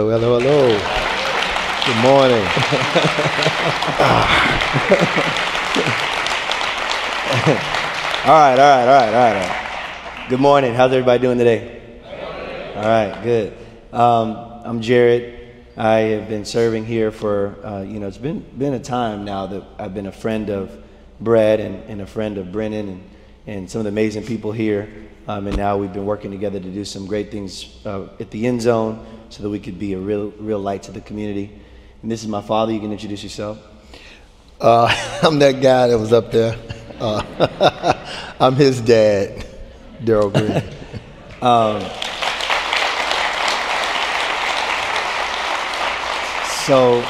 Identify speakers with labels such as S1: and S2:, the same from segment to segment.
S1: Hello, hello, hello. Good morning. all right, all right, all right, all right. Good morning. How's everybody doing today? All right, good. Um, I'm Jared. I have been serving here for, uh, you know, it's been, been a time now that I've been a friend of Brad and, and a friend of Brennan and, and some of the amazing people here. Um, and now we've been working together to do some great things uh, at the end zone so that we could be a real, real light to the community. And this is my father. You can introduce yourself.
S2: Uh, I'm that guy that was up there. Uh, I'm his dad, Darrell Green. um,
S1: so,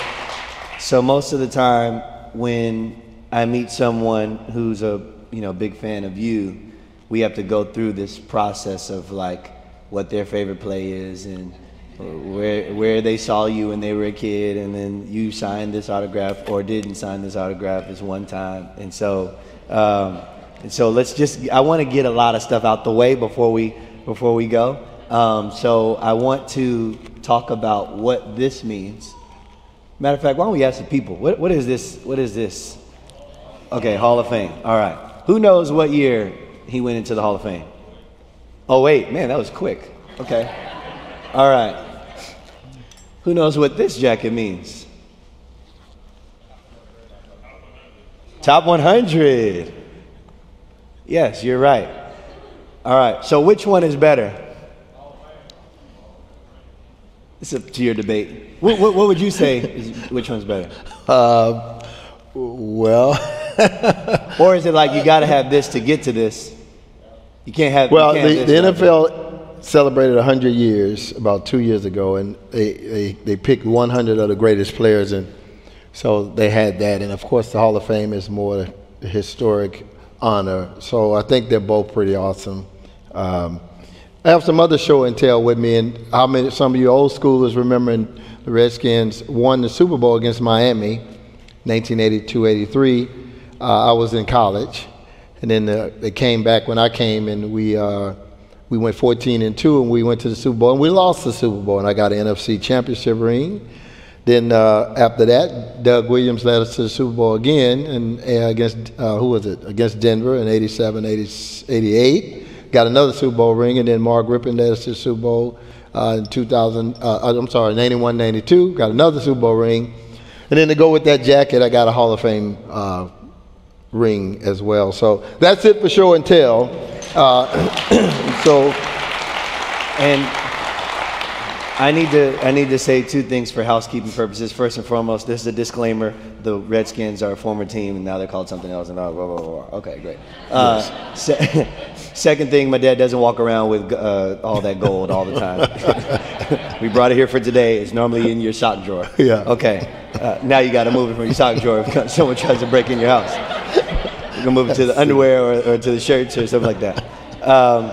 S1: so most of the time when I meet someone who's a you know big fan of you, we have to go through this process of like what their favorite play is and where where they saw you when they were a kid, and then you signed this autograph or didn't sign this autograph this one time, and so. Um, and so let's just, I want to get a lot of stuff out the way before we, before we go. Um, so I want to talk about what this means. Matter of fact, why don't we ask the people, what, what is this, what is this? Okay, Hall of Fame. All right. Who knows what year he went into the Hall of Fame? Oh, wait, man, that was quick. Okay. All right. Who knows what this jacket means? Top 100. Yes, you're right. All right. So which one is better? It's up to your debate. What, what, what would you say? Is, which one's better?
S2: Uh, well,
S1: or is it like you got to have this to get to this? You can't have.
S2: Well,
S1: can't
S2: the,
S1: have
S2: the NFL celebrated 100 years about two years ago, and they, they, they picked 100 of the greatest players, and so they had that. And of course, the Hall of Fame is more a historic honor. So I think they're both pretty awesome. Um, I have some other show and tell with me, and how many some of you old schoolers remembering the Redskins won the Super Bowl against Miami, 1982-83. Uh, I was in college, and then the, they came back when I came, and we uh, we went 14 and two, and we went to the Super Bowl, and we lost the Super Bowl, and I got an NFC Championship ring. Then uh, after that, Doug Williams led us to the Super Bowl again, and uh, against uh, who was it? Against Denver in '87, 88 got another Super Bowl ring, and then Mark Rypien led us to the Super Bowl uh, in 2000. Uh, I'm sorry, 91, 92, got another Super Bowl ring, and then to go with that jacket, I got a Hall of Fame uh, ring as well. So that's it for show and tell. Uh, so,
S1: and I need to I need to say two things for housekeeping purposes. First and foremost, this is a disclaimer: the Redskins are a former team, and now they're called something else. And blah blah blah. blah. Okay, great. Uh, se- second thing, my dad doesn't walk around with uh, all that gold all the time. we brought it here for today. It's normally in your sock drawer.
S2: Yeah.
S1: Okay. Uh, now you got to move it from your sock drawer if someone tries to break in your house. You can move it to the underwear or, or to the shirts or something like that. Um,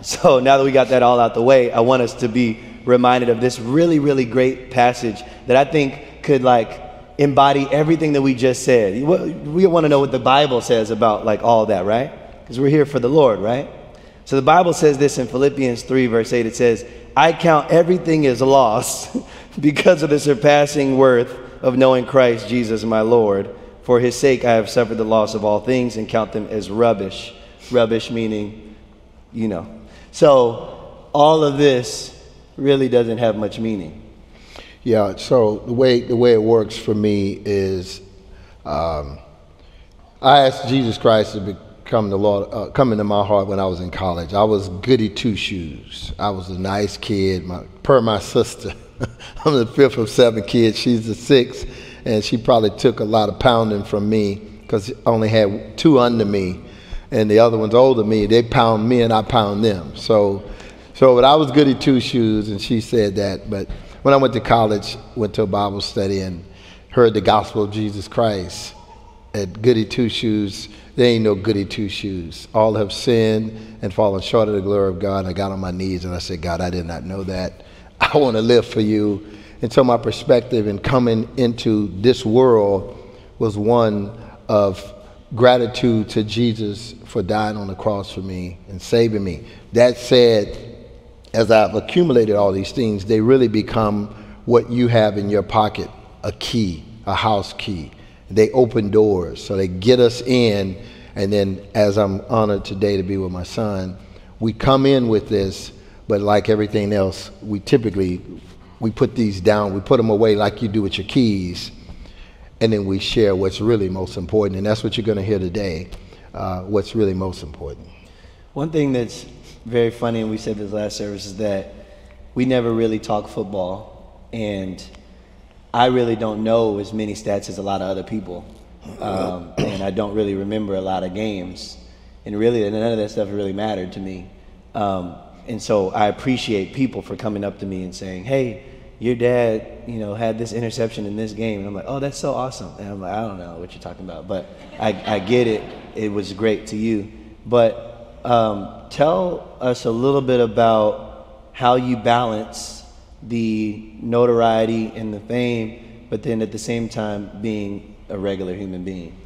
S1: so now that we got that all out the way, I want us to be reminded of this really, really great passage that I think could like embody everything that we just said. We want to know what the Bible says about like all that, right? Because we're here for the Lord, right? So the Bible says this in Philippians 3, verse 8. It says, I count everything as loss because of the surpassing worth of knowing Christ Jesus my Lord. For his sake I have suffered the loss of all things and count them as rubbish. Rubbish meaning, you know. So all of this really doesn't have much meaning.
S2: Yeah. So the way the way it works for me is, um, I asked Jesus Christ to become the Lord, uh, come into my heart when I was in college. I was goody two shoes. I was a nice kid. My, per my sister, I'm the fifth of seven kids. She's the sixth, and she probably took a lot of pounding from me because I only had two under me, and the other one's older than me. They pound me, and I pound them. So so, but I was goody two shoes, and she said that. But when I went to college, went to a Bible study and heard the gospel of Jesus Christ at goody two shoes, there ain't no goody two shoes. All have sinned and fallen short of the glory of God. I got on my knees and I said, God, I did not know that. I want to live for you. And so my perspective in coming into this world was one of gratitude to Jesus for dying on the cross for me and saving me. That said, as I've accumulated all these things, they really become what you have in your pocket a key, a house key. They open doors, so they get us in. And then, as I'm honored today to be with my son, we come in with this, but like everything else, we typically we put these down, we put them away like you do with your keys, and then we share what's really most important. And that's what you're going to hear today. Uh, what's really most important.
S1: One thing that's very funny, and we said this last service, is that we never really talk football, and I really don't know as many stats as a lot of other people, um, and I don't really remember a lot of games, and really none of that stuff really mattered to me. Um, and so I appreciate people for coming up to me and saying, "Hey, your dad, you know, had this interception in this game," and I'm like, "Oh, that's so awesome!" And I'm like, "I don't know what you're talking about, but I, I get it. It was great to you, but." Um, tell us a little bit about how you balance the notoriety and the fame, but then at the same time being a regular human being.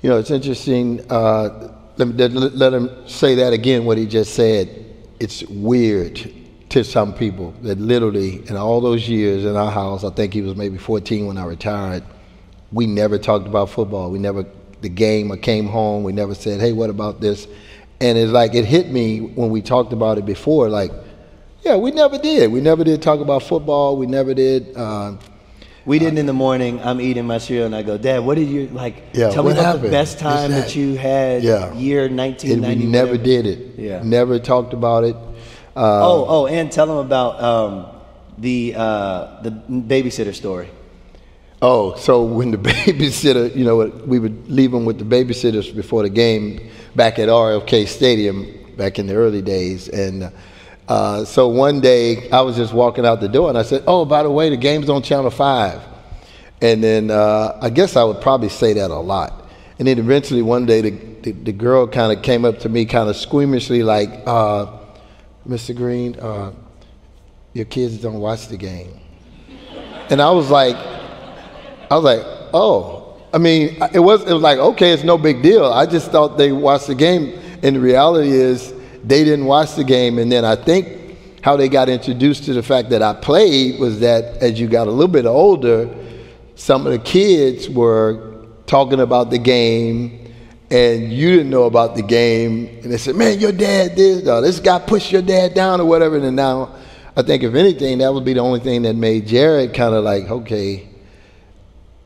S2: You know, it's interesting. Uh, let, me, let him say that again, what he just said. It's weird to some people that literally, in all those years in our house, I think he was maybe 14 when I retired, we never talked about football. We never, the game, I came home, we never said, hey, what about this? And it's like it hit me when we talked about it before. Like, yeah, we never did. We never did talk about football. We never did. Uh,
S1: we didn't in the morning. I'm eating my cereal and I go, Dad, what did you like?
S2: Yeah,
S1: tell
S2: me
S1: about
S2: happened?
S1: the best time that? that? you had.
S2: Yeah.
S1: year 1990.
S2: we never did it.
S1: Yeah,
S2: never talked about it.
S1: Uh, oh, oh, and tell them about um, the uh, the babysitter story.
S2: Oh, so when the babysitter, you know, we would leave them with the babysitters before the game back at RFK Stadium back in the early days. And uh, so one day I was just walking out the door and I said, Oh, by the way, the game's on Channel 5. And then uh, I guess I would probably say that a lot. And then eventually one day the, the, the girl kind of came up to me kind of squeamishly, like, uh, Mr. Green, uh, your kids don't watch the game. And I was like, I was like, oh, I mean, it was it was like okay, it's no big deal. I just thought they watched the game, and the reality is they didn't watch the game. And then I think how they got introduced to the fact that I played was that as you got a little bit older, some of the kids were talking about the game, and you didn't know about the game, and they said, "Man, your dad did. Uh, this guy pushed your dad down or whatever." And now, I think if anything, that would be the only thing that made Jared kind of like, okay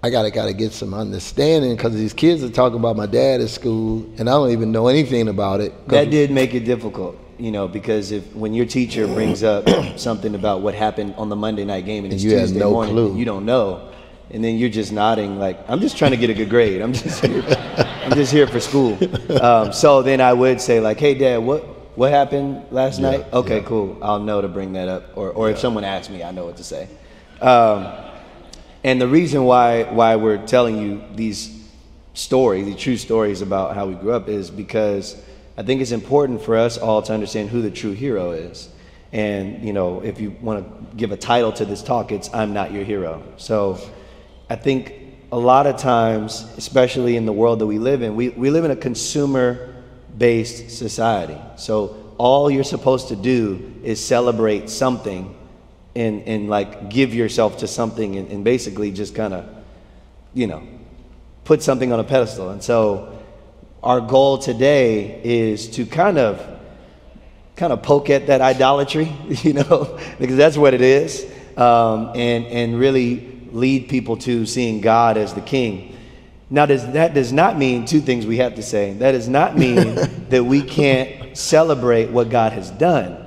S2: I gotta gotta get some understanding because these kids are talking about my dad at school, and I don't even know anything about it.
S1: That did make it difficult, you know, because if when your teacher brings up something about what happened on the Monday night game and it's
S2: and you
S1: Tuesday
S2: no
S1: morning,
S2: clue.
S1: you don't know, and then you're just nodding like I'm just trying to get a good grade. I'm just here, I'm just here for school. Um, so then I would say like, Hey, Dad, what what happened last
S2: yeah,
S1: night? Okay,
S2: yeah.
S1: cool. I'll know to bring that up, or or yeah. if someone asks me, I know what to say. Um, and the reason why why we're telling you these stories, the true stories about how we grew up, is because I think it's important for us all to understand who the true hero is. And you know, if you want to give a title to this talk, it's "I'm Not Your Hero." So, I think a lot of times, especially in the world that we live in, we, we live in a consumer-based society. So all you're supposed to do is celebrate something and, and like give yourself to something and, and basically just kind of, you know, put something on a pedestal. And so our goal today is to kind of kind of poke at that idolatry, you know, because that's what it is, um, and and really lead people to seeing God as the King. Now, does, that does not mean two things we have to say. That does not mean that we can't celebrate what God has done.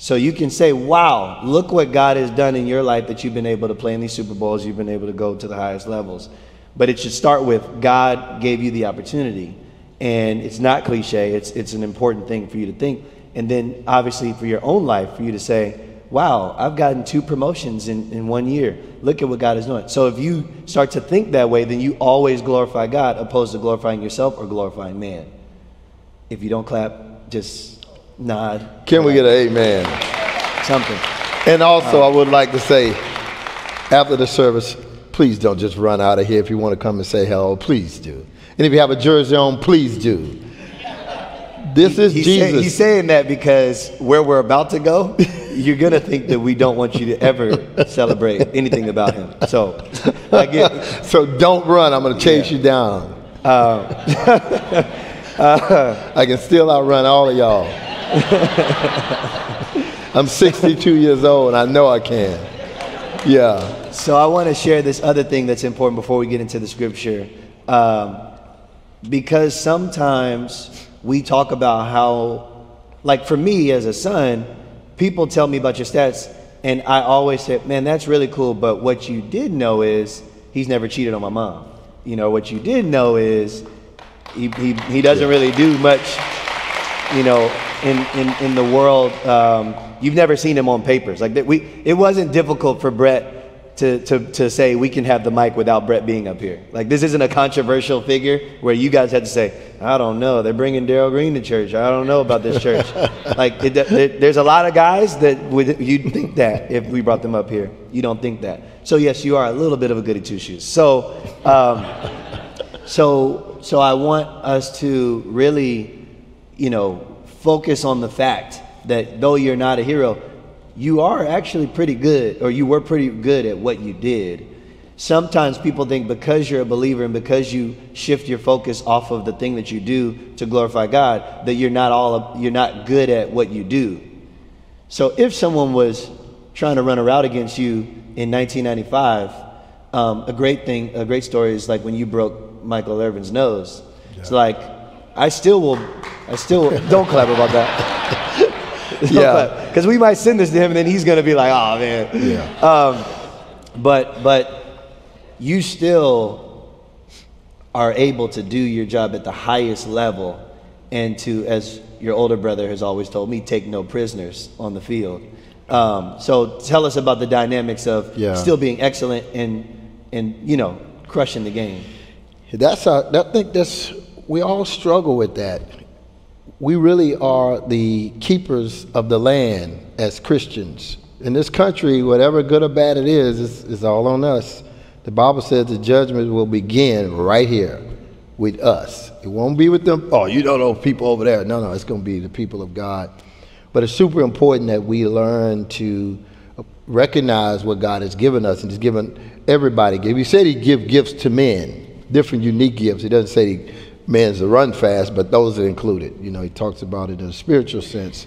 S1: So you can say, wow, look what God has done in your life that you've been able to play in these Super Bowls, you've been able to go to the highest levels. But it should start with God gave you the opportunity. And it's not cliche, it's, it's an important thing for you to think. And then, obviously, for your own life, for you to say, wow, I've gotten two promotions in, in one year. Look at what God is doing. So if you start to think that way, then you always glorify God opposed to glorifying yourself or glorifying man. If you don't clap, just nod.
S2: Can we get an amen?
S1: Something.
S2: And also, I would like to say, after the service, please don't just run out of here. If you want to come and say hello, please do. And if you have a jersey on, please do. This is
S1: he's
S2: Jesus.
S1: Say, he's saying that because where we're about to go, you're gonna think that we don't want you to ever celebrate anything about him. So I get.
S2: so don't run. I'm going to chase
S1: Yeah.
S2: you down. Uh, uh, I can still outrun all of y'all. I'm 62 years old, and I know I can. Yeah.
S1: So I want to share this other thing that's important before we get into the scripture, um, because sometimes we talk about how, like for me as a son, people tell me about your stats, and I always say, "Man, that's really cool." But what you did know is he's never cheated on my mom. You know what you did know is he he, he doesn't really do much you know, in, in, in the world, um, you've never seen him on papers. Like that we, it wasn't difficult for Brett to, to, to say we can have the mic without Brett being up here. Like this isn't a controversial figure where you guys had to say, I don't know, they're bringing Darrell Green to church. I don't know about this church. like it, there, there's a lot of guys that would you'd think that if we brought them up here. You don't think that. So yes, you are a little bit of a goody two shoes. So. Um, so so I want us to really, you know, focus on the fact that though you're not a hero, you are actually pretty good, or you were pretty good at what you did. Sometimes people think because you're a believer and because you shift your focus off of the thing that you do to glorify God, that you're not all you're not good at what you do. So if someone was trying to run a route against you in 1995, um, a great thing, a great story is like when you broke Michael Irvin's nose. It's like I still will, I still will, don't clap about that.
S2: Yeah.
S1: because we might send this to him and then he's gonna be like, oh man.
S2: Yeah.
S1: Um, but but you still are able to do your job at the highest level and to, as your older brother has always told me, take no prisoners on the field. Um, so tell us about the dynamics of
S2: Yeah.
S1: still being excellent and and you know crushing the game.
S2: That's a, I think that's we all struggle with that. We really are the keepers of the land as Christians. In this country, whatever good or bad it is, it's, is all on us. The Bible says the judgment will begin right here with us. It won't be with them. Oh, you don't know people over there. No, no, it's going to be the people of God. But it's super important that we learn to recognize what God has given us and He's given everybody. He said He give gifts to men, different unique gifts. He doesn't say he, men's to run fast, but those are included. You know, He talks about it in a spiritual sense.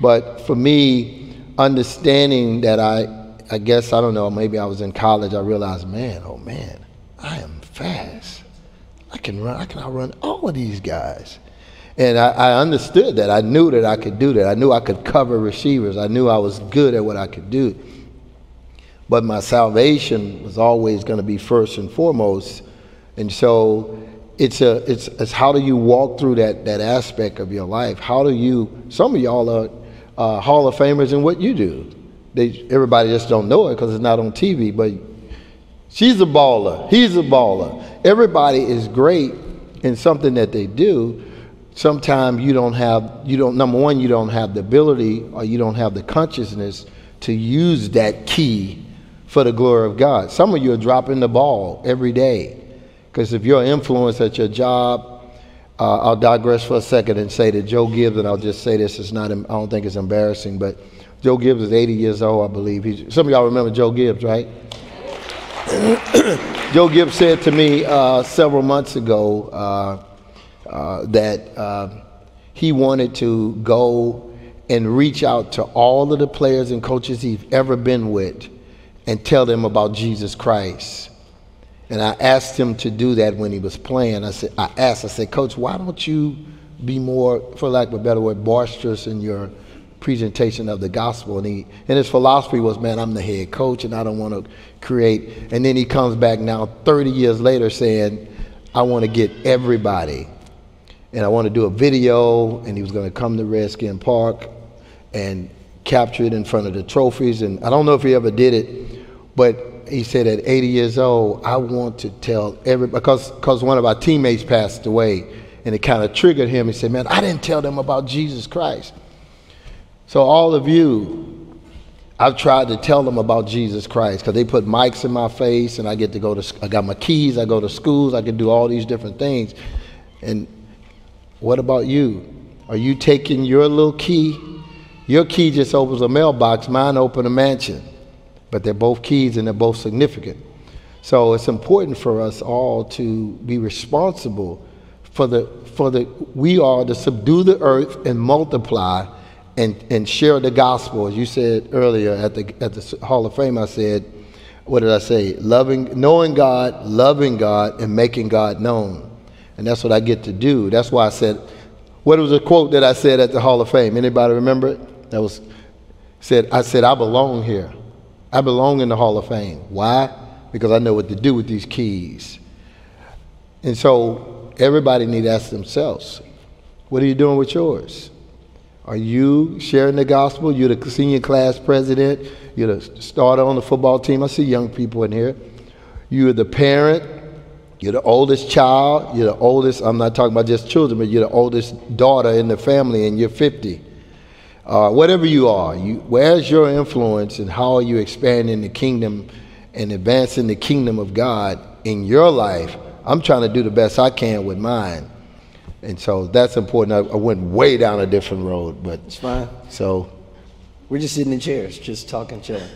S2: But for me, understanding that I, I guess I don't know, maybe I was in college, I realized, man, oh man, I am fast. I can run. I can outrun all of these guys. And I, I understood that. I knew that I could do that. I knew I could cover receivers. I knew I was good at what I could do. But my salvation was always going to be first and foremost. And so it's a it's, it's how do you walk through that that aspect of your life? How do you? Some of y'all are uh, Hall of Famers in what you do. They, everybody just don't know it because it's not on TV. But she's a baller. He's a baller. Everybody is great in something that they do sometimes you don't have you don't number one you don't have the ability or you don't have the consciousness to use that key for the glory of god some of you are dropping the ball every day because if you're influence at your job uh, i'll digress for a second and say that joe gibbs and i'll just say this it's not i don't think it's embarrassing but joe gibbs is 80 years old i believe He's, some of y'all remember joe gibbs right joe gibbs said to me uh, several months ago uh, uh, that uh, he wanted to go and reach out to all of the players and coaches he's ever been with and tell them about Jesus Christ. And I asked him to do that when he was playing. I said, I asked, I said, Coach, why don't you be more, for lack of a better word, boisterous in your presentation of the gospel? And he, and his philosophy was, man, I'm the head coach and I don't want to create. And then he comes back now, 30 years later, saying, I want to get everybody and I want to do a video, and he was going to come to Redskin Park and capture it in front of the trophies. And I don't know if he ever did it, but he said at 80 years old, I want to tell everybody, because because one of our teammates passed away, and it kind of triggered him. He said, man, I didn't tell them about Jesus Christ. So all of you, I've tried to tell them about Jesus Christ because they put mics in my face, and I get to go to, I got my keys, I go to schools, I can do all these different things. And what about you? Are you taking your little key? Your key just opens a mailbox, mine open a mansion. But they're both keys and they're both significant. So it's important for us all to be responsible for the for the we are to subdue the earth and multiply and, and share the gospel. As you said earlier at the at the Hall of Fame, I said, what did I say? Loving knowing God, loving God, and making God known. And that's what I get to do. That's why I said what was a quote that I said at the Hall of Fame? Anybody remember it? That was said, I said, I belong here. I belong in the Hall of Fame. Why? Because I know what to do with these keys. And so everybody need to ask themselves, what are you doing with yours? Are you sharing the gospel? You're the senior class president. You're the starter on the football team. I see young people in here. You're the parent. You're the oldest child. You're the oldest, I'm not talking about just children, but you're the oldest daughter in the family and you're 50. Uh, whatever you are, you, where's your influence and how are you expanding the kingdom and advancing the kingdom of God in your life? I'm trying to do the best I can with mine. And so that's important. I, I went way down a different road, but
S1: it's fine.
S2: So
S1: we're just sitting in chairs, just talking, chilling.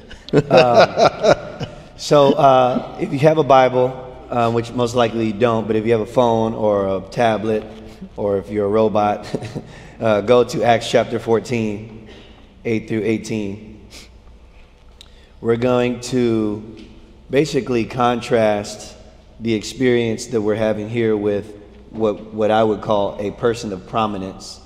S1: um, so uh, if you have a Bible, um, which most likely you don't, but if you have a phone or a tablet, or if you're a robot, uh, go to Acts chapter 14, 8 through 18. We're going to basically contrast the experience that we're having here with what, what I would call a person of prominence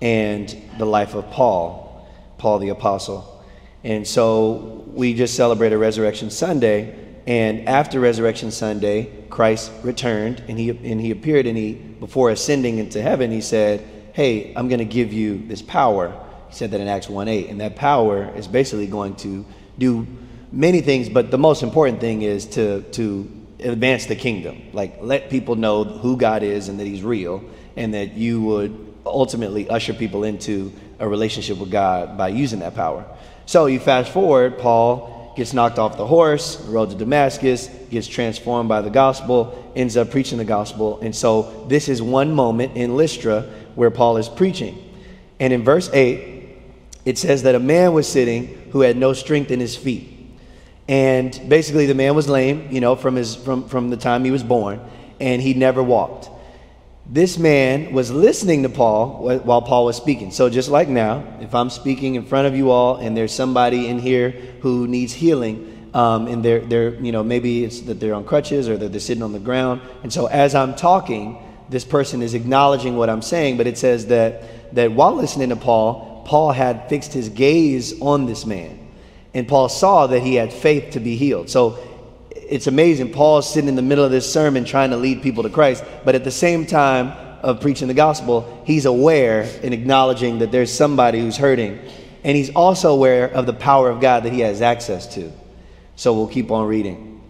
S1: and the life of Paul, Paul the Apostle. And so we just celebrated Resurrection Sunday, and after Resurrection Sunday, Christ returned and he, and he appeared and he, before ascending into heaven, he said, Hey, I'm going to give you this power. He said that in Acts 1 8. And that power is basically going to do many things, but the most important thing is to, to advance the kingdom. Like, let people know who God is and that he's real, and that you would ultimately usher people into a relationship with God by using that power. So you fast forward, Paul gets knocked off the horse, road to Damascus, gets transformed by the gospel, ends up preaching the gospel. And so this is one moment in Lystra where Paul is preaching. And in verse 8, it says that a man was sitting who had no strength in his feet. And basically the man was lame, you know, from his from from the time he was born, and he never walked this man was listening to Paul while Paul was speaking. So, just like now, if I'm speaking in front of you all and there's somebody in here who needs healing, um, and they're, they're, you know, maybe it's that they're on crutches or that they're sitting on the ground. And so, as I'm talking, this person is acknowledging what I'm saying, but it says that, that while listening to Paul, Paul had fixed his gaze on this man. And Paul saw that he had faith to be healed. So, it's amazing. Paul's sitting in the middle of this sermon trying to lead people to Christ, but at the same time of preaching the gospel, he's aware and acknowledging that there's somebody who's hurting. And he's also aware of the power of God that he has access to. So we'll keep on reading.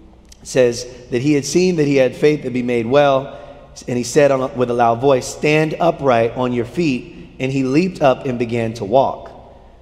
S1: It says that he had seen that he had faith to be made well, and he said on, with a loud voice, Stand upright on your feet. And he leaped up and began to walk.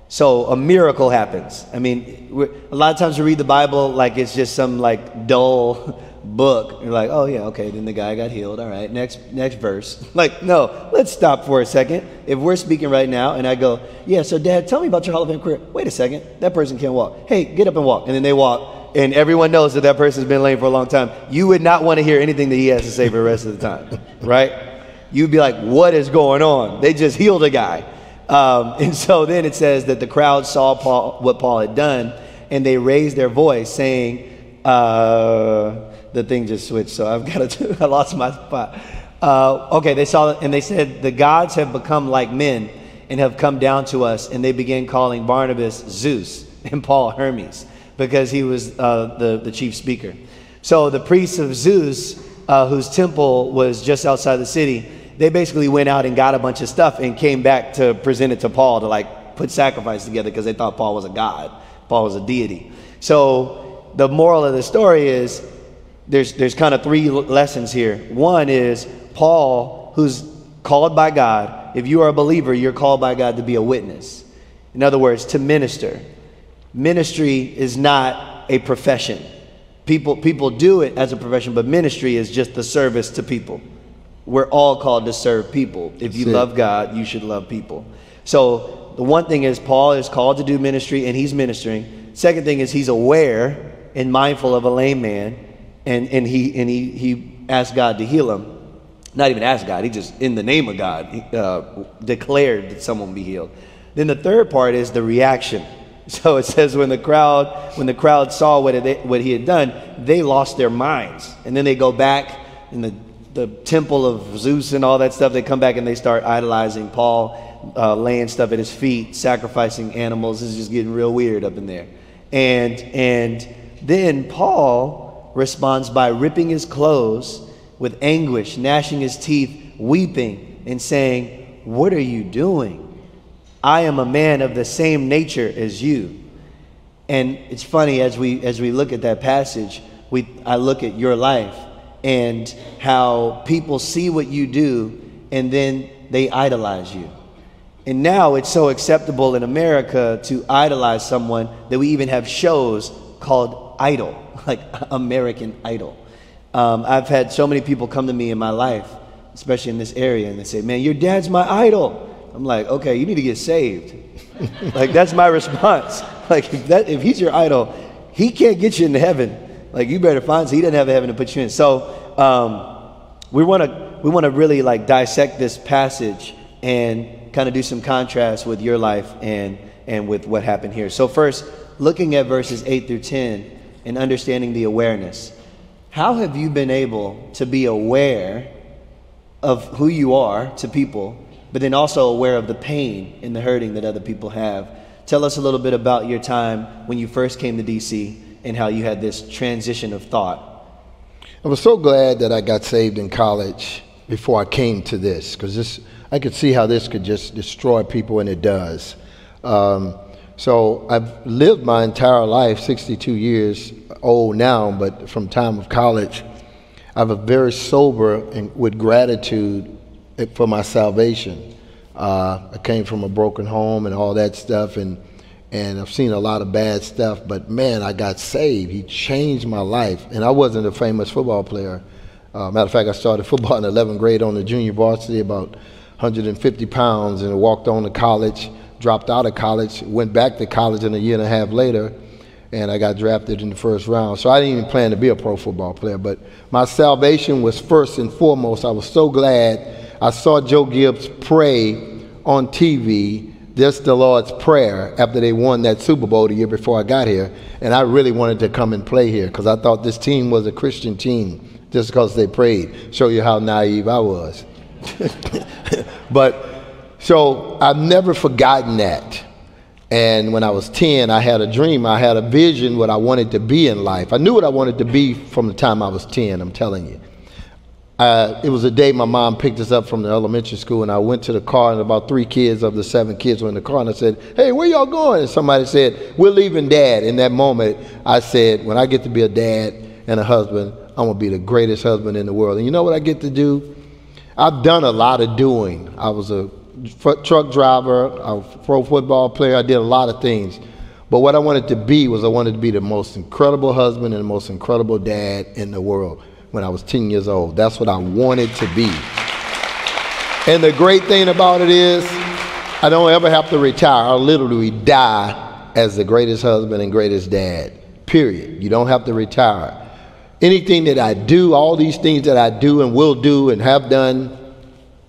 S1: So a miracle happens. I mean, a lot of times we read the Bible like it's just some like dull book. You're like, oh yeah, okay. Then the guy got healed. All right, next next verse. Like, no, let's stop for a second. If we're speaking right now, and I go, yeah, so Dad, tell me about your Hall of Fame career. Wait a second, that person can't walk. Hey, get up and walk. And then they walk, and everyone knows that that person's been lame for a long time. You would not want to hear anything that he has to say for the rest of the time, right? You'd be like, what is going on? They just healed a guy. Um, and so then it says that the crowd saw Paul, what Paul had done, and they raised their voice, saying, uh, the thing just switched, so I've got to, I lost my spot. Uh, okay, they saw and they said, The gods have become like men and have come down to us. And they began calling Barnabas Zeus and Paul Hermes because he was uh, the, the chief speaker. So the priests of Zeus, uh, whose temple was just outside the city, they basically went out and got a bunch of stuff and came back to present it to Paul to like put sacrifice together because they thought Paul was a god, Paul was a deity. So the moral of the story is there's there's kind of three lessons here. One is Paul, who's called by God. If you are a believer, you're called by God to be a witness. In other words, to minister. Ministry is not a profession. People people do it as a profession, but ministry is just the service to people we're all called to serve people. If you love God, you should love people. So the one thing is Paul is called to do ministry and he's ministering. Second thing is he's aware and mindful of a lame man and, and he and he he asked God to heal him. Not even asked God, he just in the name of God uh, declared that someone be healed. Then the third part is the reaction. So it says when the crowd when the crowd saw what it, what he had done, they lost their minds. And then they go back in the the temple of Zeus and all that stuff. They come back and they start idolizing Paul, uh, laying stuff at his feet, sacrificing animals. Is just getting real weird up in there. And and then Paul responds by ripping his clothes with anguish, gnashing his teeth, weeping, and saying, "What are you doing? I am a man of the same nature as you." And it's funny as we as we look at that passage, we I look at your life and how people see what you do and then they idolize you. And now it's so acceptable in America to idolize someone that we even have shows called Idol, like American Idol. Um, I've had so many people come to me in my life, especially in this area, and they say, Man, your dad's my idol. I'm like, Okay, you need to get saved. like, that's my response. Like, if, that, if he's your idol, he can't get you into heaven. Like, you better find, so he doesn't have a heaven to put you in. So, um, we want to we want to really like dissect this passage and kind of do some contrast with your life and and with what happened here. So first, looking at verses 8 through 10 and understanding the awareness. How have you been able to be aware of who you are to people, but then also aware of the pain and the hurting that other people have? Tell us a little bit about your time when you first came to DC and how you had this transition of thought.
S2: I was so glad that I got saved in college before I came to this, because this I could see how this could just destroy people, and it does. Um, so I've lived my entire life, 62 years old now, but from time of college, I have a very sober and with gratitude for my salvation. Uh, I came from a broken home and all that stuff, and and I've seen a lot of bad stuff. But man, I got saved. He changed my life, and I wasn't a famous football player. Uh, matter of fact, I started football in 11th grade on the junior varsity, about 150 pounds, and walked on to college. Dropped out of college, went back to college, and a year and a half later, and I got drafted in the first round. So I didn't even plan to be a pro football player, but my salvation was first and foremost. I was so glad I saw Joe Gibbs pray on TV, just the Lord's Prayer, after they won that Super Bowl the year before I got here. And I really wanted to come and play here because I thought this team was a Christian team just because they prayed. Show you how naive I was. but so I've never forgotten that. And when I was 10, I had a dream. I had a vision what I wanted to be in life. I knew what I wanted to be from the time I was 10, I'm telling you. It was a day my mom picked us up from the elementary school, and I went to the car, and about three kids of the seven kids were in the car, and I said, Hey, where y'all going? And somebody said, We're leaving dad. In that moment, I said, When I get to be a dad and a husband, I'm to be the greatest husband in the world. And you know what I get to do? I've done a lot of doing. I was a truck driver, a pro football player. I did a lot of things. But what I wanted to be was I wanted to be the most incredible husband and the most incredible dad in the world when I was 10 years old. That's what I wanted to be. And the great thing about it is, I don't ever have to retire. I literally die as the greatest husband and greatest dad. Period. You don't have to retire. Anything that I do, all these things that I do and will do and have done,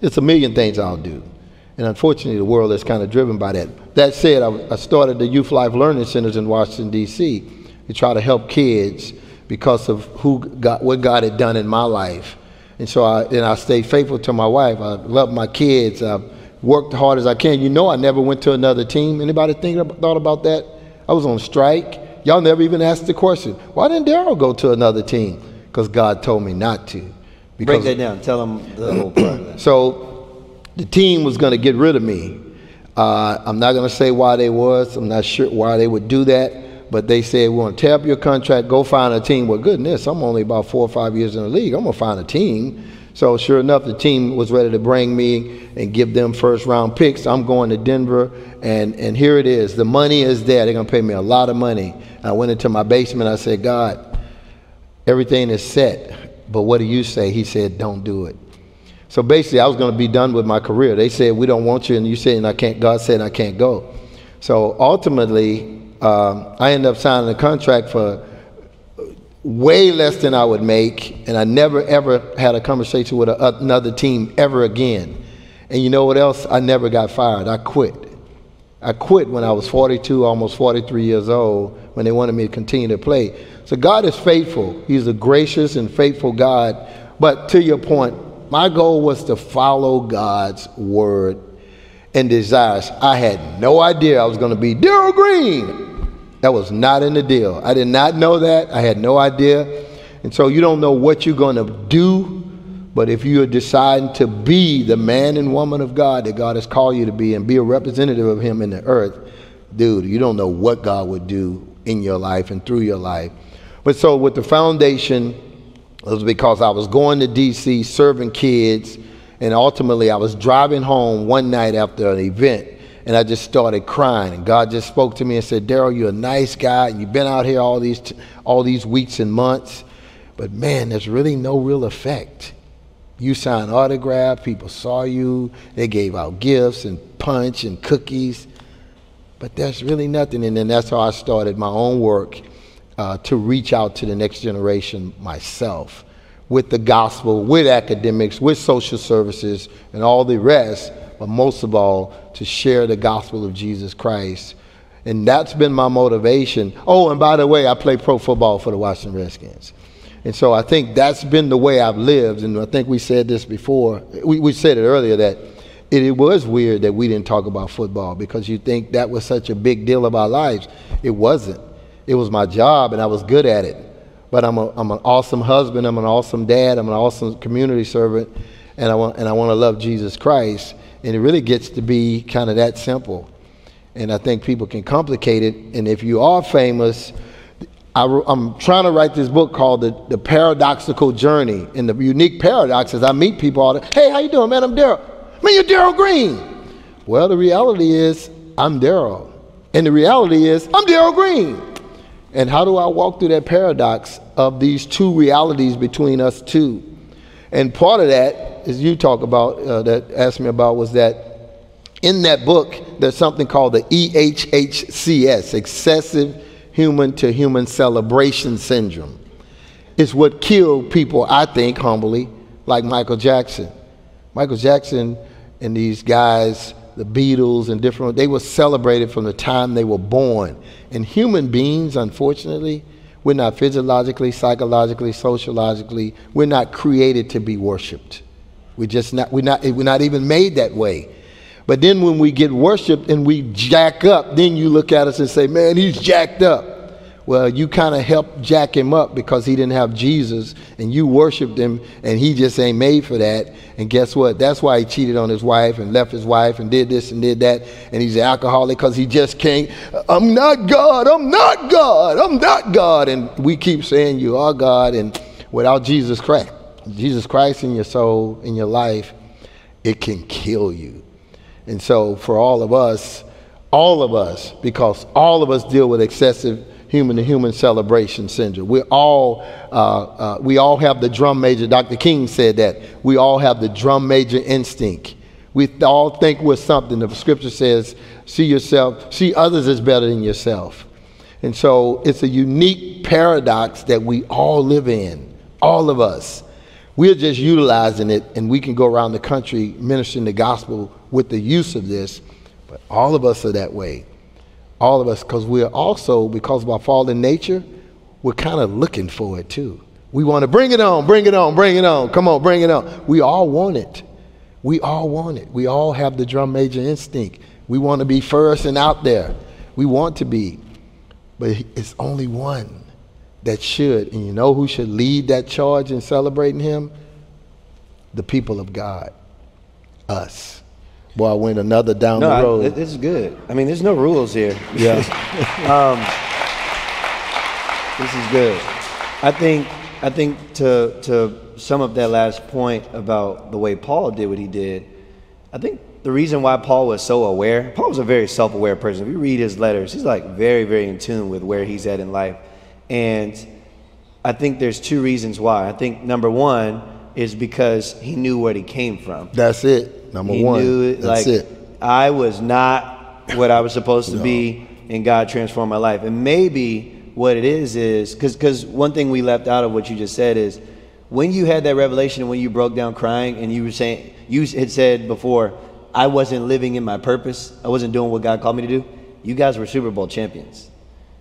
S2: it's a million things I'll do. And unfortunately, the world is kind of driven by that. That said, I, started the Youth Life Learning Centers in Washington, D.C. to try to help kids because of who got, what God had done in my life. And so I, and I stayed faithful to my wife. I love my kids. I worked hard as I can. You know, I never went to another team. Anybody think thought about that? I was on strike. Y'all never even asked the question, why didn't Darrell go to another team? Because God told me not to.
S1: Break that down. Tell them the whole part.
S2: So the team was going to get rid of me. Uh, I'm not going to say why they was. I'm not sure why they would do that. But they said, we want to tear up your contract, go find a team. Well, goodness, I'm only about four or five years in the league. I'm going to find a team. So sure enough, the team was ready to bring me and give them first round picks. I'm going to Denver, and, and here it is. The money is there. They're going to pay me a lot of money. I went into my basement. I said, God, everything is set, but what do you say? He said, don't do it. So basically, I was going to be done with my career. They said, We don't want you, and you said, I can't, God said, I can't go. So ultimately, um, I ended up signing a contract for way less than I would make, and I never ever had a conversation with a, another team ever again. And you know what else? I never got fired. I quit. I quit when I was 42, almost 43 years old, when they wanted me to continue to play. So God is faithful. He's a gracious and faithful God. But to your point, my goal was to follow God's word and desires. I had no idea I was going to be Darrell Green. That was not in the deal. I did not know that. I had no idea. And so you don't know what you're going to do, but if you are deciding to be the man and woman of God that God has called you to be and be a representative of Him in the earth, dude, you don't know what God would do in your life and through your life. But so with the foundation, it was because I was going to DC serving kids, and ultimately I was driving home one night after an event, and I just started crying. And God just spoke to me and said, Darrell, you're a nice guy, and you've been out here all these all these weeks and months, but man, there's really no real effect. You signed autographs, people saw you, they gave out gifts and punch and cookies, but there's really nothing. And then that's how I started my own work." uh, to reach out to the next generation myself with the gospel, with academics, with social services, and all the rest, but most of all, to share the gospel of Jesus Christ. And that's been my motivation. Oh, and by the way, I play pro football for the Washington Redskins. And so I think that's been the way I've lived. And I think we said this before. We, we said it earlier that it, it was weird that we didn't talk about football because you think that was such a big deal of our lives. It wasn't. It was my job and I was good at it. But I'm, a, I'm an awesome husband, I'm an awesome dad, I'm an awesome community servant, and I want, and I want to love Jesus Christ. And it really gets to be kind of that simple. And I think people can complicate it. And if you are famous, I, am trying to write this book called the, the Paradoxical Journey. And the unique paradox is I meet people all the Hey, how you doing, man? I'm Darrell. Man, you're Darrell Green. Well, the reality is I'm Darrell. And the reality is I'm Darrell Green. And how do I walk through that paradox of these two realities between us two? And part of that, as you talk about, uh, that asked me about, was that in that book, there's something called the EHHCS, excessive human to human celebration syndrome. It's what killed people, I think, humbly, like Michael Jackson. Michael Jackson and these guys the Beatles and different, they were celebrated from the time they were born. And human beings, unfortunately, we're not physiologically, psychologically, sociologically, we're not created to be worshiped. We're just not, we're not, we're not even made that way. But then when we get worshiped and we jack up, then you look at us and say, man, he's jacked up. Well, you kind of helped jack him up because he didn't have Jesus and you worshiped him and he just ain't made for that. And guess what? That's why he cheated on his wife and left his wife and did this and did that. And he's an alcoholic because he just can't. I'm not God. I'm not God. I'm not God. And we keep saying you are God. And without Jesus Christ, Jesus Christ in your soul, in your life, it can kill you. And so for all of us, all of us, because all of us deal with excessive human to human celebration syndrome. We all, uh, uh, we all have the drum major. Dr. King said that. We all have the drum major instinct. We all think we're something. The scripture says, see yourself, see others as better than yourself. And so it's a unique paradox that we all live in, all of us. We're just utilizing it, and we can go around the country ministering the gospel with the use of this, but all of us are that way all of us, because we're also, because of our fallen nature, we're kind of looking for it too. We want to bring it on, bring it on, bring it on. Come on, bring it on. We all want it. We all want it. We all have the drum major instinct. We want to be first and out there. We want to be. But it's only one that should. And you know who should lead that charge in celebrating him? The people of God. Us. Boy, I went another down
S1: no,
S2: the road.
S1: I, this is good. I mean, there's no rules here.
S2: Yeah.
S1: um, this is good. I think. I think to to sum up that last point about the way Paul did what he did, I think the reason why Paul was so aware. Paul was a very self-aware person. If you read his letters, he's like very, very in tune with where he's at in life, and I think there's two reasons why. I think number one is because he knew where he came from.
S2: That's it. Number
S1: he
S2: one.
S1: knew
S2: That's
S1: like
S2: it.
S1: I was not what I was supposed to be, and God transformed my life. And maybe what it is is because because one thing we left out of what you just said is when you had that revelation and when you broke down crying and you were saying you had said before I wasn't living in my purpose, I wasn't doing what God called me to do. You guys were Super Bowl champions.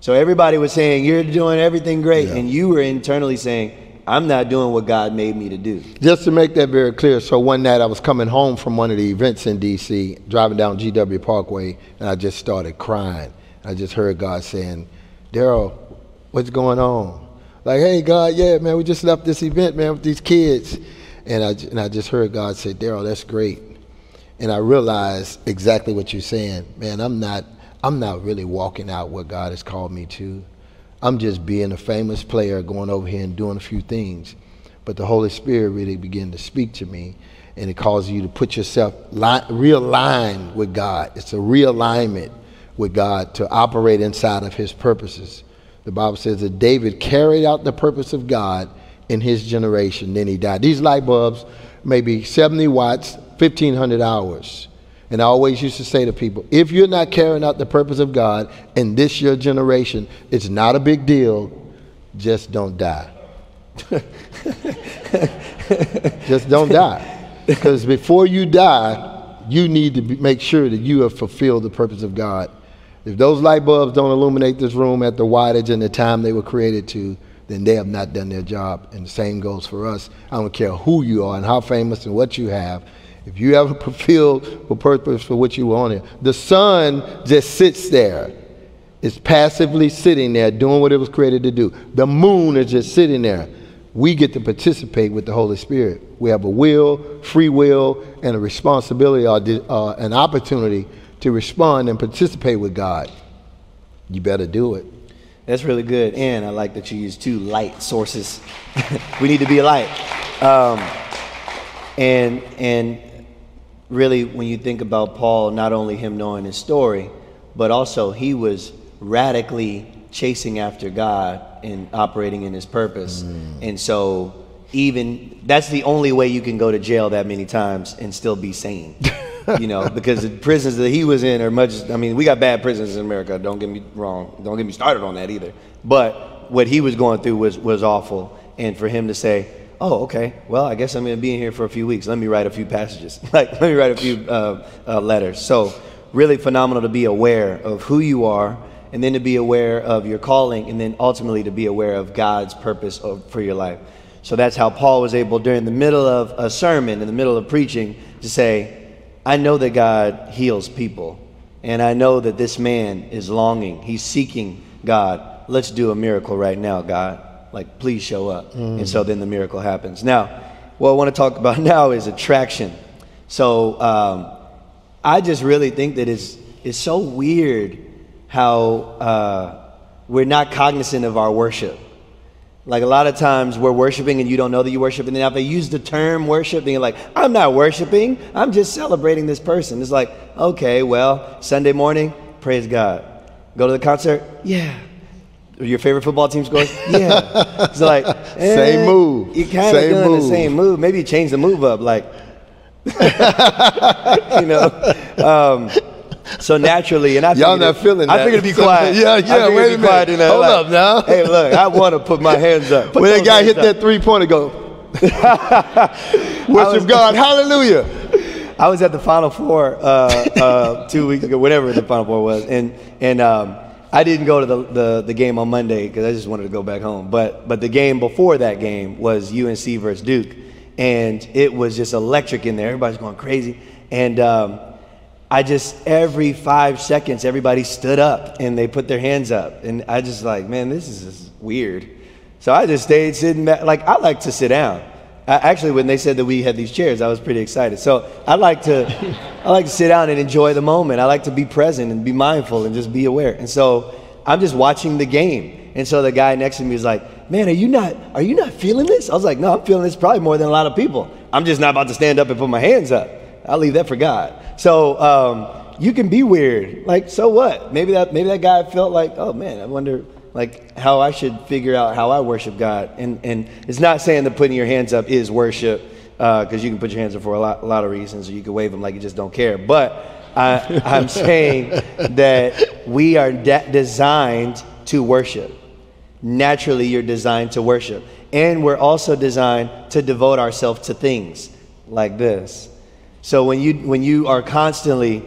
S1: So everybody was saying you're doing everything great,
S2: Yeah.
S1: and you were internally saying I'm not doing what God made me to do.
S2: Just to make that very clear, so one night I was coming home from one of the events in D.C., driving down GW Parkway, and I just started crying. I just heard God saying, Darrell, what's going on? Like, hey, God, yeah, man, we just left this event, man, with these kids. And I, and I just heard God say, Darrell, that's great. And I realized exactly what you're saying. Man, I'm not, I'm not really walking out what God has called me to. I'm just being a famous player, going over here and doing a few things. But the Holy Spirit really began to speak to me, and it causes you to put yourself li- realign with God. It's a realignment with God to operate inside of His purposes. The Bible says that David carried out the purpose of God in his generation, then he died. These light bulbs may be 70 watts, 1500 hours. And I always used to say to people, if you're not carrying out the purpose of God in this your generation, it's not a big deal. Just don't die. Just don't die. Because before you die, you need to be, make sure that you have fulfilled the purpose of God. If those light bulbs don't illuminate this room at the wattage and the time they were created to, then they have not done their job. And the same goes for us. I don't care who you are and how famous and what you have. If you haven't fulfilled the purpose for which you were on here, the sun just sits there. It's passively sitting there doing what it was created to do. The moon is just sitting there. We get to participate with the Holy Spirit. We have a will, free will, and a responsibility or uh, an opportunity to respond and participate with God. You better do it.
S1: That's really good, and I like that you use two light sources. we need to be a light, um, and and really, when you think about Paul, not only him knowing his story, but also he was radically chasing after God and operating in his purpose, mm. and so even that's the only way you can go to jail that many times and still be sane. you know, because the prisons that he was in are much. I mean, we got bad prisons in America. Don't get me wrong. Don't get me started on that either. But what he was going through was was awful, and for him to say, "Oh, okay, well, I guess I'm going to be in here for a few weeks. Let me write a few passages. like, let me write a few uh, uh, letters." So, really phenomenal to be aware of who you are, and then to be aware of your calling, and then ultimately to be aware of God's purpose of, for your life. So that's how Paul was able, during the middle of a sermon, in the middle of preaching, to say, I know that God heals people, and I know that this man is longing. He's seeking God. Let's do a miracle right now, God. Like, please show up. And so then the miracle happens. Now, what I want to talk about now is attraction. So um, I just really think that it's, it's so weird how uh, we're not cognizant of our worship. Like a lot of times we're worshiping and you don't know that you worship. And then if they use the term worshiping, you're like, I'm not worshiping. I'm just celebrating this person. It's like, okay, well, Sunday morning, praise God. Go to the concert? Yeah. Your favorite football team scores? Yeah. It's like,
S2: Same
S1: eh,
S2: move.
S1: You're kind of
S2: Same
S1: doing
S2: move.
S1: the same move. Maybe you change the move up. Like, you know. Um, so naturally, and I
S2: Y'all
S1: figured
S2: not
S1: it-
S2: feeling
S1: I
S2: that.
S1: figured to be quiet.
S2: Yeah, yeah, wait a minute.
S1: in
S2: Hold
S1: like,
S2: up now.
S1: Hey, look, I want to put my hands up. Put
S2: when that guy hit
S1: up.
S2: that three pointer, go, worship God, hallelujah.
S1: I was at the Final Four uh, uh, two weeks ago, whatever the Final Four was, and and um, I didn't go to the, the, the game on Monday because I just wanted to go back home. But but the game before that game was UNC versus Duke, and it was just electric in there. Everybody's going crazy, and um, I just every five seconds everybody stood up and they put their hands up, and I just like, man, this is weird. So I just stayed sitting back. Like I like to sit down. Actually, when they said that we had these chairs, I was pretty excited. So I like to, I like to sit down and enjoy the moment. I like to be present and be mindful and just be aware. And so I'm just watching the game. And so the guy next to me is like, "Man, are you not, are you not feeling this?" I was like, "No, I'm feeling this probably more than a lot of people. I'm just not about to stand up and put my hands up. I'll leave that for God." So um, you can be weird. Like, so what? Maybe that, maybe that guy felt like, "Oh man, I wonder." Like how I should figure out how I worship God. And and it's not saying that putting your hands up is worship, because uh, you can put your hands up for a lot, a lot of reasons, or you can wave them like you just don't care. But I, I'm saying that we are de- designed to worship. Naturally, you're designed to worship. And we're also designed to devote ourselves to things like this. So when you, when you are constantly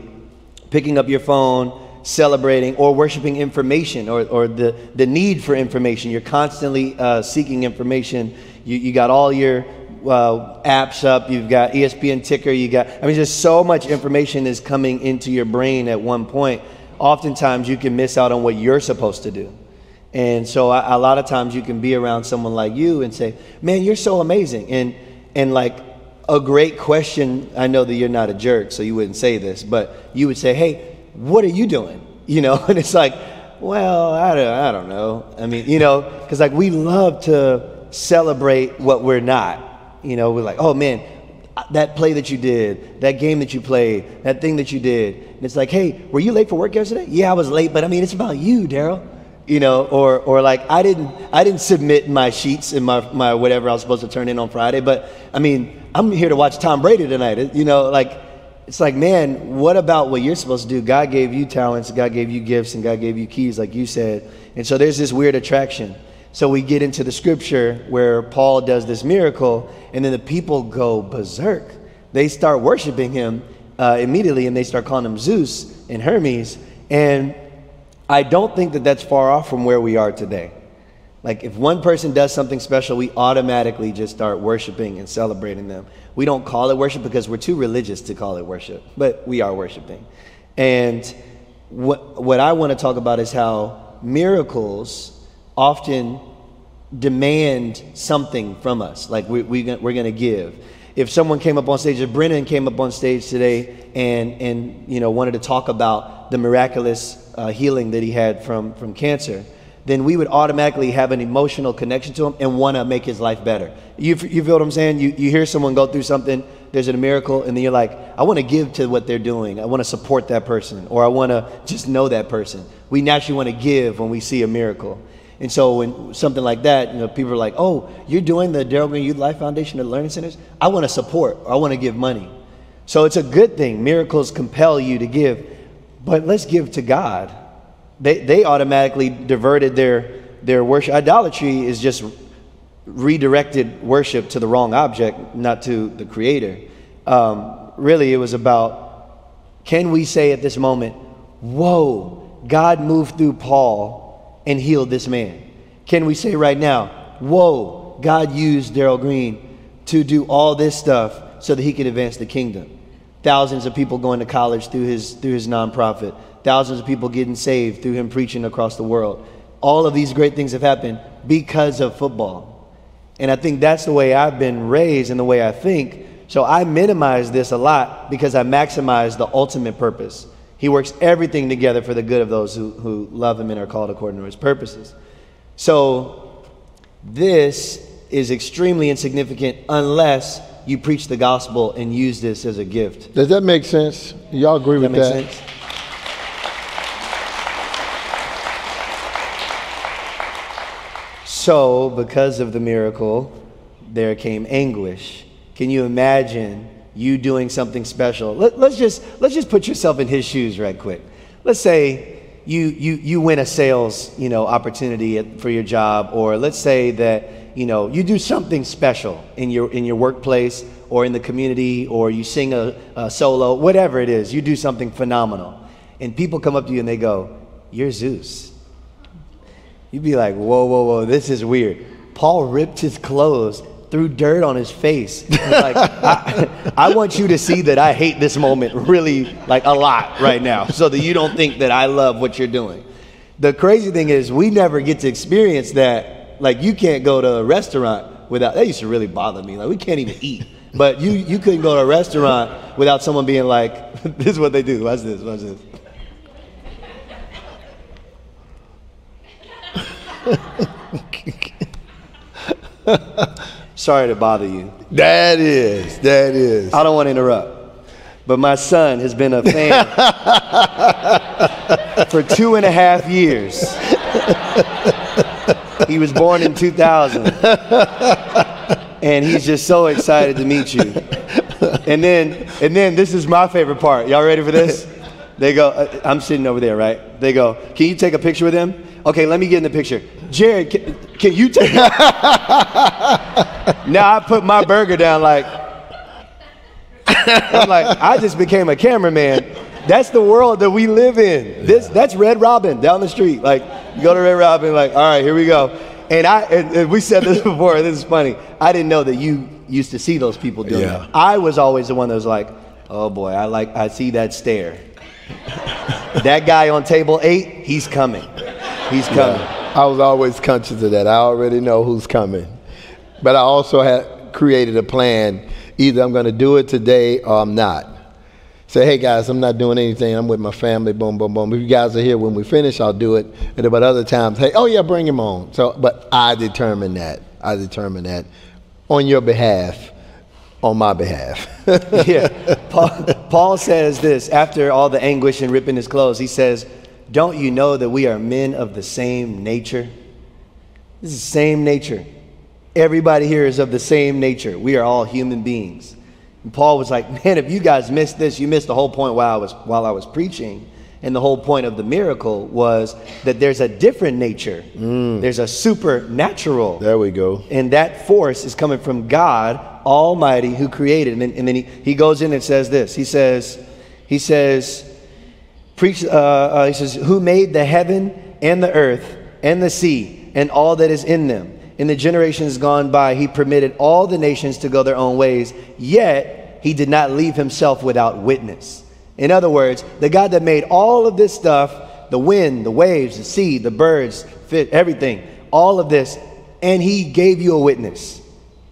S1: picking up your phone, celebrating, or worshiping information or, or the, the need for information, you're constantly uh, seeking information. You, you got all your uh, apps up, you've got ESPN ticker, you got, I mean, just so much information is coming into your brain at one point. Oftentimes, you can miss out on what you're supposed to do. And so, a, a lot of times, you can be around someone like you and say, Man, you're so amazing. And, and like, a great question, I know that you're not a jerk, so you wouldn't say this, but you would say, Hey, what are you doing? You know, and it's like, well, I don't, I don't know. I mean, you know, because like we love to celebrate what we're not. You know, we're like, oh man, that play that you did, that game that you played, that thing that you did. And it's like, hey, were you late for work yesterday? Yeah, I was late, but I mean, it's about you, Darrell. You know, or, or like I didn't I didn't submit my sheets and my, my whatever I was supposed to turn in on Friday, but I mean I'm here to watch Tom Brady tonight. You know, like it's like, man, what about what you're supposed to do? God gave you talents, God gave you gifts, and God gave you keys, like you said. And so there's this weird attraction. So we get into the scripture where Paul does this miracle, and then the people go berserk. They start worshiping him uh, immediately, and they start calling him Zeus and Hermes. And I don't think that that's far off from where we are today. Like, if one person does something special, we automatically just start worshiping and celebrating them. We don't call it worship because we're too religious to call it worship, but we are worshiping. And what, what I want to talk about is how miracles often demand something from us, like we, we, we're going to give. If someone came up on stage, if Brennan came up on stage today and, and you know, wanted to talk about the miraculous uh, healing that he had from, from cancer, then we would automatically have an emotional connection to him and want to make his life better. You, you feel what I'm saying? You, you hear someone go through something, there's a miracle, and then you're like, I want to give to what they're doing. I want to support that person, or I want to just know that person. We naturally want to give when we see a miracle. And so when something like that, you know, people are like, "Oh, you're doing the Darrell Green Youth Life Foundation at Learning Centers. I want to support. Or I want to give money." So it's a good thing. Miracles compel you to give, but let's give to God. They they automatically diverted their their worship. Idolatry is just redirected worship to the wrong object, not to the Creator. Um, really, it was about can we say at this moment, "Whoa, God moved through Paul." and healed this man? Can we say right now, whoa, God used Darrell Green to do all this stuff so that he could advance the kingdom? Thousands of people going to college through his, through his nonprofit, thousands of people getting saved through him preaching across the world. All of these great things have happened because of football. And I think that's the way I've been raised and the way I think. So I minimize this a lot because I maximize the ultimate purpose. He works everything together for the good of those who, who love him and are called according to his purposes. So, this is extremely insignificant unless you preach the gospel and use this as a gift.
S2: Does that make sense? Y'all agree Does with that? that? Sense?
S1: So, because of the miracle, there came anguish. Can you imagine you doing something special. Let, us just let's just put yourself in his shoes right quick. Let's say you you you win a sales you know opportunity at, for your job, or let's say that you know you do something special in your in your workplace or in the community, or you sing a, a solo, whatever it is. You do something phenomenal, and people come up to you and they go, "You're Zeus." You'd be like, "Whoa, whoa, whoa! This is weird." Paul ripped his clothes threw dirt on his face. Like, I, I, want you to see that I hate this moment really like a lot right now, so that you don't think that I love what you're doing. The crazy thing is, we never get to experience that. Like, you can't go to a restaurant without. That used to really bother me. Like, we can't even eat. But you you couldn't go to a restaurant without someone being like, "This is what they do. Watch this. Watch this." Sorry to bother you.
S2: That is, that is.
S1: I don't want to interrupt, but my son has been a fan for two and a half years. He was born in 2000. and he's just so excited to meet you. And then, and then this is my favorite part. Y'all ready for this? They go, uh, I'm sitting over there, right? They go, can you take a picture with him? Okay, let me get in the picture. Jared, can, can you take now I put my burger down like, I'm like, I just became a cameraman. That's the world that we live in. This, that's Red Robin down the street. Like, you go to Red Robin, like, all right, here we go. And I, and, and we said this before. This is funny. I didn't know that you used to see those people doing
S2: Yeah.
S1: that. I was always the one that was like, oh boy, I like, I see that stare. that guy on table eight, he's coming. He's coming.
S2: I was always conscious of that. I already know who's coming. But I also had created a plan. Either I'm going to do it today or I'm not. Say, hey guys, I'm not doing anything. I'm with my family. Boom, boom, boom. If you guys are here when we finish, I'll do it. And about other times, hey, oh yeah, bring him on. So, but I determine that. I determine that on your behalf, on my behalf.
S1: yeah. Paul, Paul says this after all the anguish and ripping his clothes. He says, Don't you know that we are men of the same nature? This is the same nature. Everybody here is of the same nature. We are all human beings. And Paul was like, Man, if you guys missed this, you missed the whole point while I was, while I was preaching. And the whole point of the miracle was that there's a different nature, mm. there's a supernatural
S2: there we go.
S1: and that force is coming from God Almighty who created. And then, and then he, he goes in and says this. He says, he says, preach, uh, uh, he says, who made the heaven and the earth and the sea and all that is in them. In the generations gone by, he permitted all the nations to go their own ways, yet he did not leave himself without witness. In other words, the God that made all of this stuff, the wind, the waves, the sea, the birds, fish, everything, all of this, and he gave you a witness.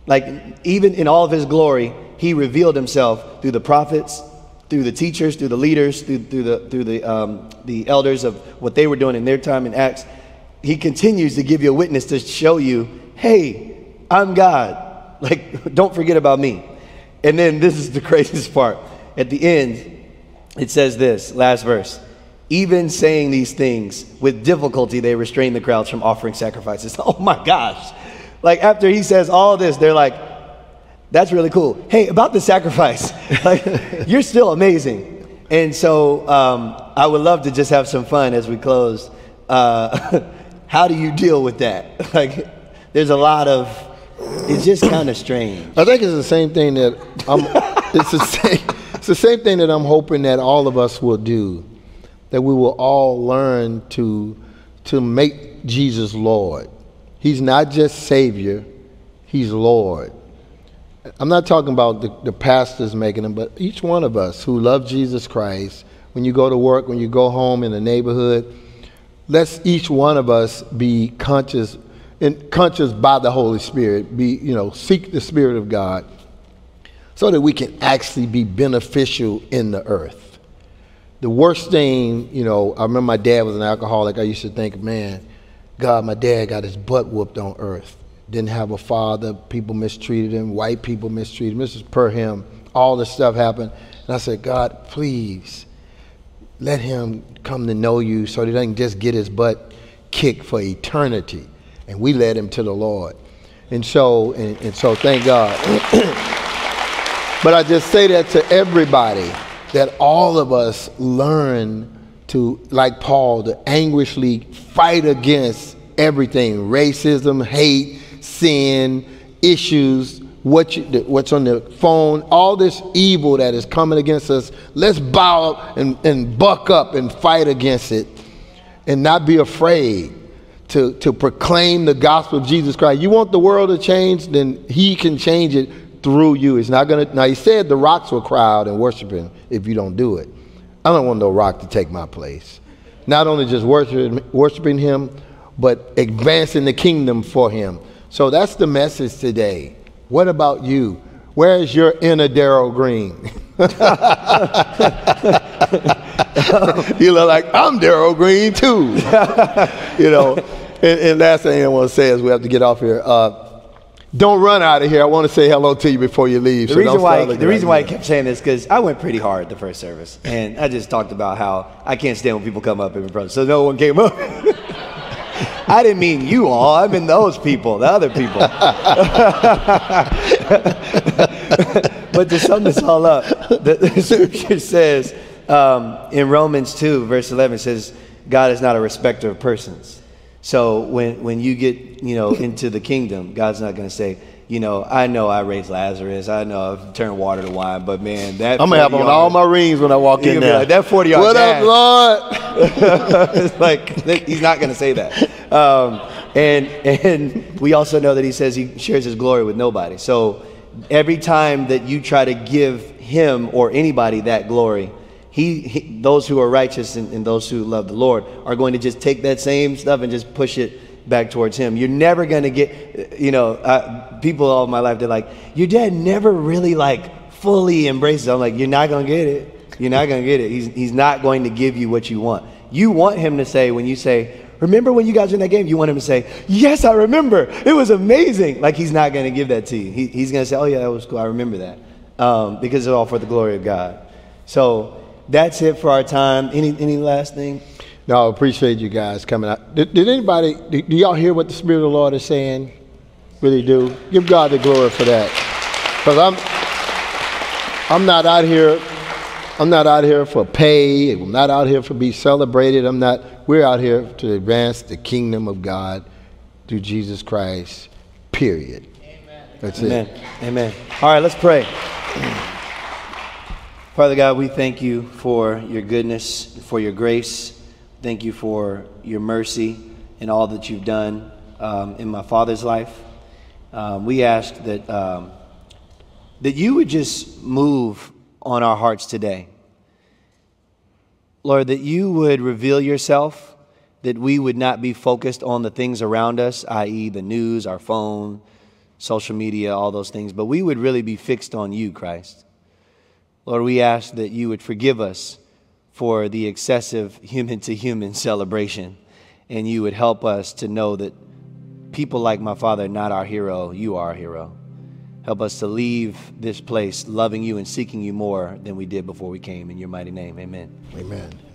S1: Like, even in all of his glory, he revealed himself through the prophets, through the teachers, through the leaders, through, through, the, through the, um, the elders of what they were doing in their time in Acts. He continues to give you a witness to show you, hey, I'm God. Like, don't forget about me. And then this is the craziest part. At the end, it says this last verse. Even saying these things with difficulty, they restrain the crowds from offering sacrifices. Oh my gosh. Like, after he says all this, they're like, that's really cool. Hey, about the sacrifice, like, you're still amazing. And so um, I would love to just have some fun as we close. Uh, how do you deal with that? Like, there's a lot of, it's just kind of strange.
S2: I think it's the same thing that I'm. it's the same. It's the same thing that I'm hoping that all of us will do, that we will all learn to to make Jesus Lord. He's not just Savior; He's Lord. I'm not talking about the, the pastors making them, but each one of us who love Jesus Christ. When you go to work, when you go home in the neighborhood, let's each one of us be conscious and conscious by the Holy Spirit. Be you know seek the Spirit of God, so that we can actually be beneficial in the earth. The worst thing, you know, I remember my dad was an alcoholic. I used to think, man, God, my dad got his butt whooped on earth. Didn't have a father. People mistreated him. White people mistreated him. This is per him. All this stuff happened. And I said, God, please let him come to know you so he doesn't just get his butt kicked for eternity. And we led him to the Lord. And so, and, and so thank God. but I just say that to everybody that all of us learn to, like Paul, to anguishly fight against everything racism, hate, sin, issues, what you, what's on the phone, all this evil that is coming against us. Let's bow up and, and buck up and fight against it and not be afraid to, to proclaim the gospel of Jesus Christ. You want the world to change, then He can change it through you. It's not gonna. Now He said the rocks will cry out and worship Him if you don't do it. I don't want no rock to take my place. Not only just worshiping, worshiping Him, but advancing the kingdom for Him. So that's the message today. What about you? Where's your inner Darrell Green? you look like I'm Darrell Green too. you know. And, and last thing I want to say is we have to get off here. Uh, don't run out of here. I want to say hello to you before you leave.
S1: The
S2: so
S1: reason why
S2: start
S1: the reason why I kept saying this because I went pretty hard the first service, and I just talked about how I can't stand when people come up in front. So no one came up. I didn't mean you all. I mean those people, the other people. but to sum this all up, the, the scripture says um, in Romans 2, verse 11, says, God is not a respecter of persons. So when, when you get, you know, into the kingdom, God's not going to say, you know, I know I raised Lazarus. I know I've turned water to wine, but man, that
S2: I'm gonna have on all my rings when I walk in there.
S1: Like, that 40 yard
S2: What
S1: dash.
S2: up, Lord?
S1: it's like he's not going to say that. Um, and and we also know that he says he shares his glory with nobody. So every time that you try to give him or anybody that glory, he, he those who are righteous and, and those who love the Lord are going to just take that same stuff and just push it back towards him. You're never going to get, you know, uh, people all my life, they're like, your dad never really like fully embraces. I'm like, you're not going to get it. You're not going to get it. He's, he's not going to give you what you want. You want him to say, when you say, remember when you guys were in that game? You want him to say, yes, I remember. It was amazing. Like he's not going to give that to you. He, he's going to say, oh yeah, that was cool. I remember that. Um, because it's all for the glory of God. So that's it for our time. Any, any last thing?
S2: No, I appreciate you guys coming out. Did, did anybody, do, do y'all hear what the Spirit of the Lord is saying? Really do. Give God the glory for that. Because I'm, I'm not out here, I'm not out here for pay. I'm not out here for be celebrated. I'm not, we're out here to advance the kingdom of God through Jesus Christ, period. Amen. That's
S1: Amen.
S2: it.
S1: Amen. All right, let's pray. Father God, we thank you for your goodness, for your grace. Thank you for your mercy and all that you've done um, in my father's life. Um, we ask that, um, that you would just move on our hearts today. Lord, that you would reveal yourself, that we would not be focused on the things around us, i.e., the news, our phone, social media, all those things, but we would really be fixed on you, Christ. Lord, we ask that you would forgive us for the excessive human to human celebration, and you would help us to know that people like my father are not our hero, you are our hero. Help us to leave this place loving you and seeking you more than we did before we came. In your mighty name, amen.
S2: Amen.